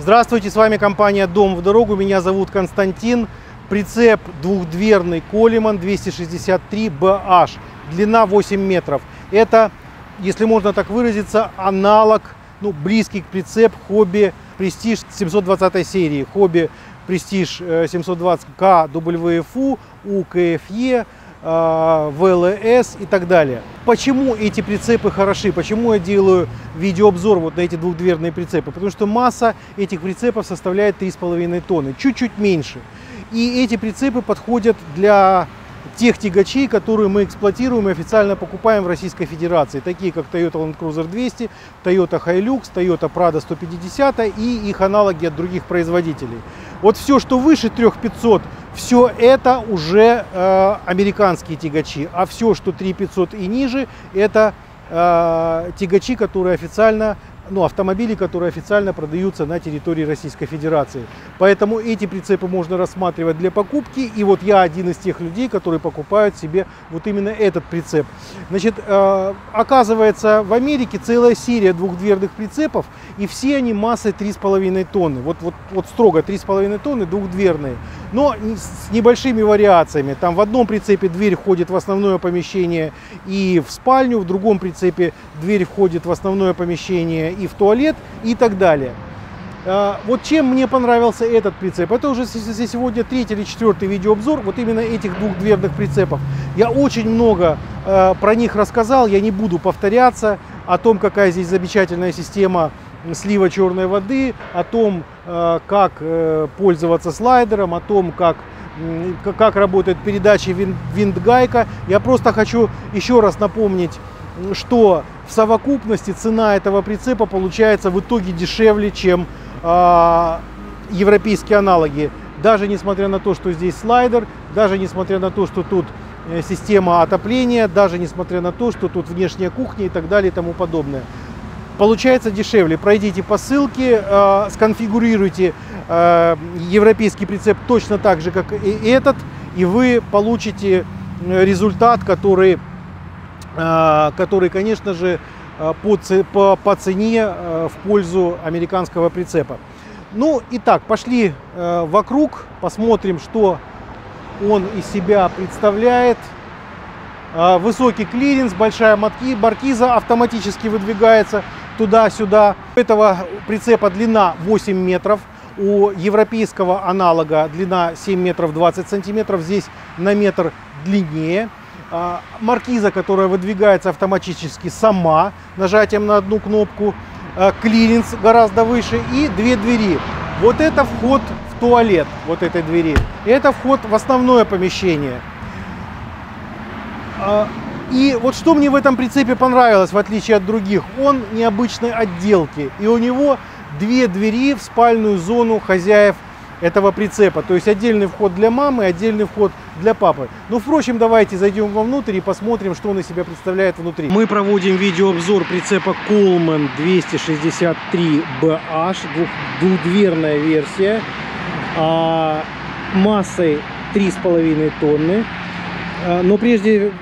Здравствуйте, с вами компания Дом в дорогу. Меня зовут Константин. Прицеп двухдверный Колеман 263BH. Длина 8 метров. Это, если можно так выразиться, аналог, ну, близкий к прицеп хобби Prestige 720 серии. Хобби Prestige 720K WFU, UKFE, ВЛС и так далее. Почему эти прицепы хороши? Почему я делаю видеообзор вот на эти двухдверные прицепы? Потому что масса этих прицепов составляет 3,5 тонны, чуть-чуть меньше. И эти прицепы подходят для тех тягачей, которые мы эксплуатируем и официально покупаем в Российской Федерации, такие как Toyota Land Cruiser 200, Toyota Hilux, Toyota Prado 150 и их аналоги от других производителей. Вот все, что выше 3500, все это уже э, американские тягачи, а все, что 3500 и ниже, это э, тягачи, которые официально ну, автомобили, которые официально продаются на территории Российской Федерации. Поэтому эти прицепы можно рассматривать для покупки. И вот я один из тех людей, которые покупают себе вот именно этот прицеп. Значит, э, оказывается, в Америке целая серия двухдверных прицепов, и все они массой 3,5 тонны. Вот, вот, вот строго 3,5 тонны двухдверные. Но с небольшими вариациями. Там в одном прицепе дверь входит в основное помещение и в спальню, в другом прицепе дверь входит в основное помещение и в туалет и так далее. А, вот чем мне понравился этот прицеп, это уже сегодня третий или четвертый видеообзор вот именно этих двух дверных прицепов. Я очень много а, про них рассказал, я не буду повторяться о том, какая здесь замечательная система слива черной воды, о том, а, как э, пользоваться слайдером, о том, как как работает передача винт-гайка. Я просто хочу еще раз напомнить что в совокупности цена этого прицепа получается в итоге дешевле, чем э, европейские аналоги. Даже несмотря на то, что здесь слайдер, даже несмотря на то, что тут э, система отопления, даже несмотря на то, что тут внешняя кухня и так далее и тому подобное. Получается дешевле. Пройдите по ссылке, э, сконфигурируйте э, европейский прицеп точно так же, как и этот, и вы получите э, результат, который который, конечно же, э, по, по, цене э, в пользу американского прицепа. Ну, итак, пошли вокруг, посмотрим, что он из себя представляет. Высокий клиренс, большая маркиза автоматически выдвигается туда-сюда. У этого прицепа длина 8 метров. У европейского аналога длина 7 метров 20 сантиметров. Здесь на метр длиннее. А, маркиза, которая выдвигается автоматически сама нажатием на одну кнопку, а, клиренс гораздо выше и две двери. Вот это вход в туалет, вот этой двери. И это вход в основное помещение. А, и вот что мне в этом прицепе понравилось, в отличие от других, он необычной отделки. И у него две двери в спальную зону хозяев этого прицепа. То есть отдельный вход для мамы, отдельный вход для папы. Ну, впрочем, давайте зайдем вовнутрь и посмотрим, что он из себя представляет внутри. Мы проводим видеообзор прицепа Coleman 263BH, двух, двухдверная версия, а, массой 3,5 тонны. А, но прежде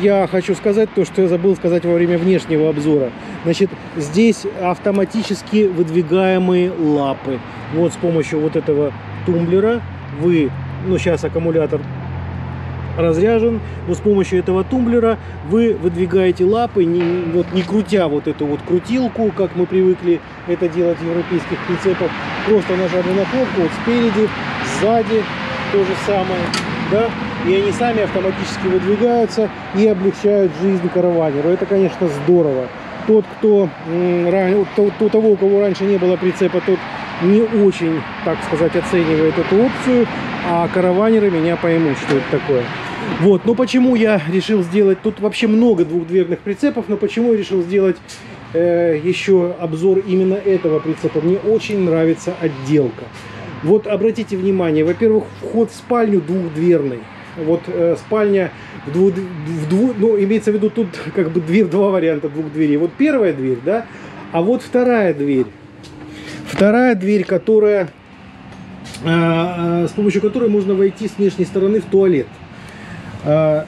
я хочу сказать то, что я забыл сказать во время внешнего обзора. Значит, здесь автоматически выдвигаемые лапы. Вот с помощью вот этого тумблера вы, ну сейчас аккумулятор разряжен, но с помощью этого тумблера вы выдвигаете лапы, не, вот, не крутя вот эту вот крутилку, как мы привыкли это делать в европейских прицепах. Просто нажали на кнопку, вот спереди, сзади то же самое, да, и они сами автоматически выдвигаются и облегчают жизнь караванеру. Это, конечно, здорово. Тот, кто, у того, у кого раньше не было прицепа, тот не очень, так сказать, оценивает эту опцию, а караванеры меня поймут, что это такое. Вот, но почему я решил сделать, тут вообще много двухдверных прицепов, но почему я решил сделать э, еще обзор именно этого прицепа? Мне очень нравится отделка. Вот обратите внимание, во-первых, вход в спальню двухдверный вот э, спальня в дву, в дву, ну, имеется в виду тут как бы две, два варианта двух дверей. Вот первая дверь, да, а вот вторая дверь. Вторая дверь, которая, э, э, с помощью которой можно войти с внешней стороны в туалет. Э,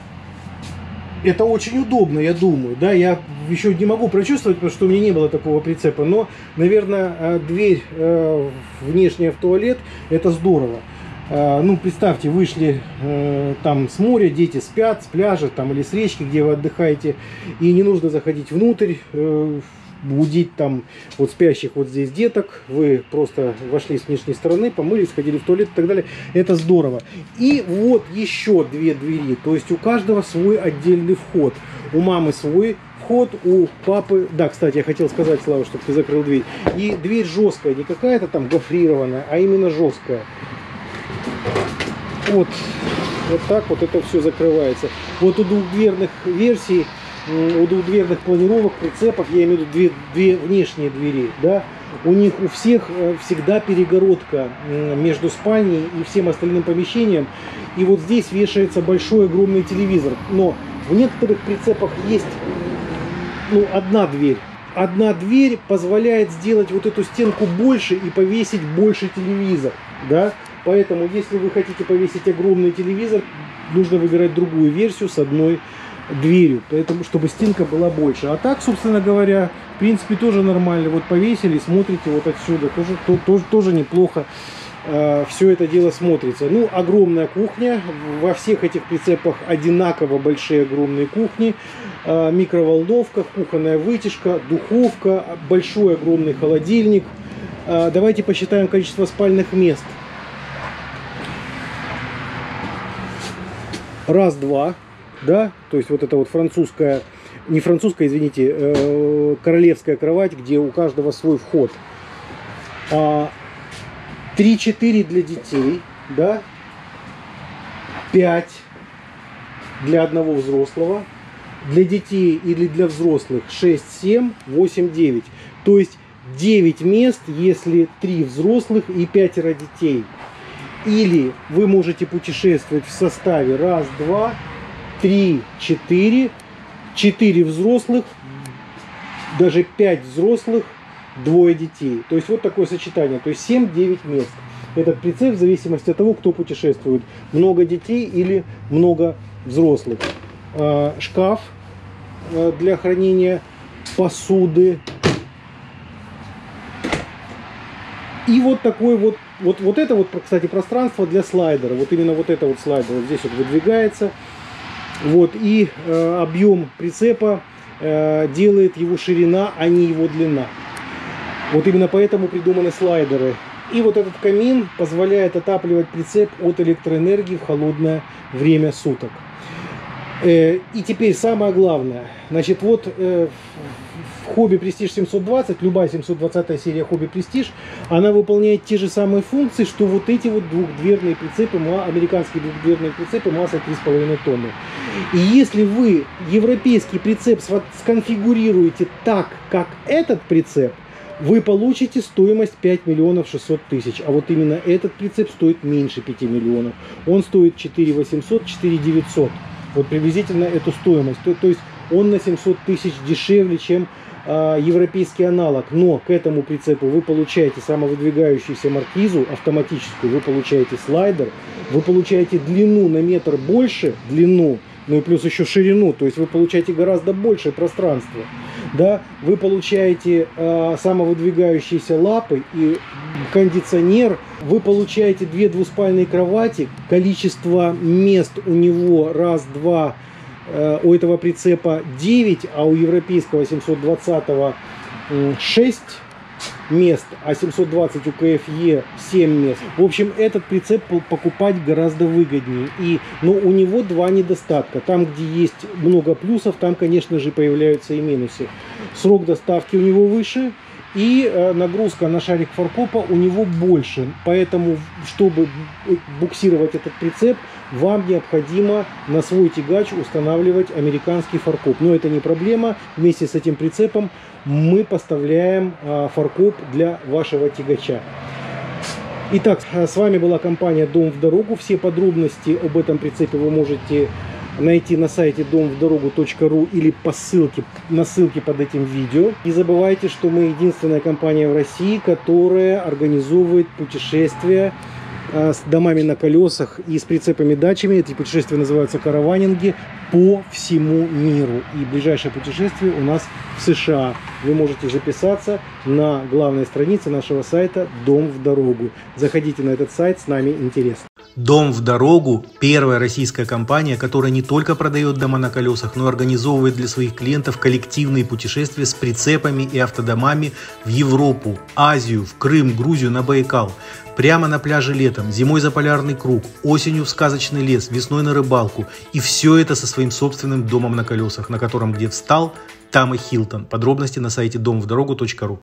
это очень удобно, я думаю. Да, я еще не могу прочувствовать, потому что у меня не было такого прицепа. Но, наверное, э, дверь э, внешняя в туалет это здорово. Э, ну, представьте, вышли там с моря, дети спят, с пляжа там, или с речки, где вы отдыхаете, и не нужно заходить внутрь, будить там вот спящих вот здесь деток. Вы просто вошли с внешней стороны, помылись, сходили в туалет и так далее. Это здорово. И вот еще две двери. То есть у каждого свой отдельный вход. У мамы свой вход, у папы... Да, кстати, я хотел сказать, Слава, чтобы ты закрыл дверь. И дверь жесткая, не какая-то там гофрированная, а именно жесткая. Вот, вот так вот это все закрывается. Вот у двухдверных версий у двухдверных планировок, прицепов, я имею в виду две, две внешние двери, да, у них у всех э, всегда перегородка между спальней и всем остальным помещением. И вот здесь вешается большой огромный телевизор. Но в некоторых прицепах есть ну, одна дверь. Одна дверь позволяет сделать вот эту стенку больше и повесить больше телевизор. Да? Поэтому, если вы хотите повесить огромный телевизор, нужно выбирать другую версию с одной дверью, поэтому, чтобы стенка была больше. А так, собственно говоря, в принципе, тоже нормально. Вот повесили, смотрите вот отсюда, тоже, то, тоже, тоже неплохо э, все это дело смотрится. Ну, огромная кухня, во всех этих прицепах одинаково большие огромные кухни, э, микроволновка, кухонная вытяжка, духовка, большой огромный холодильник. Э, давайте посчитаем количество спальных мест. Раз, два, да, то есть вот это вот французская, не французская, извините, э, королевская кровать, где у каждого свой вход. А, 3-4 для детей, да, 5 для одного взрослого, для детей или для взрослых 6, 7, 8, 9. То есть 9 мест, если 3 взрослых и 5 детей. Или вы можете путешествовать в составе раз, два, 3, 4, 4 взрослых, даже 5 взрослых, двое детей. То есть вот такое сочетание. То есть 7-9 мест. Этот прицеп в зависимости от того, кто путешествует. Много детей или много взрослых. А, шкаф а, для хранения посуды. И вот такой вот, вот, вот это вот, кстати, пространство для слайдера. Вот именно вот это вот слайдер. Вот здесь вот выдвигается. Вот, и э, объем прицепа э, делает его ширина, а не его длина. Вот именно поэтому придуманы слайдеры. И вот этот камин позволяет отапливать прицеп от электроэнергии в холодное время суток. Э, и теперь самое главное. Значит, вот э, Хобби Prestige 720, любая 720 серия Хобби Prestige, она выполняет те же самые функции, что вот эти вот двухдверные прицепы, американские двухдверные прицепы массой 3,5 тонны. И если вы европейский прицеп сконфигурируете так, как этот прицеп, вы получите стоимость 5 миллионов 600 тысяч. А вот именно этот прицеп стоит меньше 5 миллионов. Он стоит 4 800, 4 900. Вот приблизительно эту стоимость. То, то есть он на 700 тысяч дешевле, чем э, европейский аналог. Но к этому прицепу вы получаете самовыдвигающуюся маркизу автоматическую, вы получаете слайдер, вы получаете длину на метр больше, длину, ну и плюс еще ширину, то есть вы получаете гораздо большее пространство. Да, вы получаете э, самовыдвигающиеся лапы и кондиционер, вы получаете две двуспальные кровати, количество мест у него раз, два, Э, у этого прицепа 9, а у европейского 720 6 мест, а 720 у КФЕ 7 мест. В общем, этот прицеп покупать гораздо выгоднее. И, но у него два недостатка. Там, где есть много плюсов, там, конечно же, появляются и минусы. Срок доставки у него выше, и э, нагрузка на шарик фаркопа у него больше. Поэтому, чтобы буксировать этот прицеп, вам необходимо на свой тягач устанавливать американский фаркоп. Но это не проблема. Вместе с этим прицепом мы поставляем э, фаркоп для вашего тягача. Итак, с вами была компания Дом в дорогу. Все подробности об этом прицепе вы можете найти на сайте домвдорогу.ру или по ссылке, на ссылке под этим видео. Не забывайте, что мы единственная компания в России, которая организовывает путешествия с домами на колесах и с прицепами-дачами. Эти путешествия называются караванинги по всему миру. И ближайшее путешествие у нас в США. Вы можете записаться на главной странице нашего сайта «Дом в дорогу». Заходите на этот сайт, с нами интересно. Дом в дорогу – первая российская компания, которая не только продает дома на колесах, но и организовывает для своих клиентов коллективные путешествия с прицепами и автодомами в Европу, Азию, в Крым, Грузию, на Байкал. Прямо на пляже летом, зимой за полярный круг, осенью в сказочный лес, весной на рыбалку. И все это со своим собственным домом на колесах, на котором где встал, там и Хилтон. Подробности на сайте домвдорогу.ру.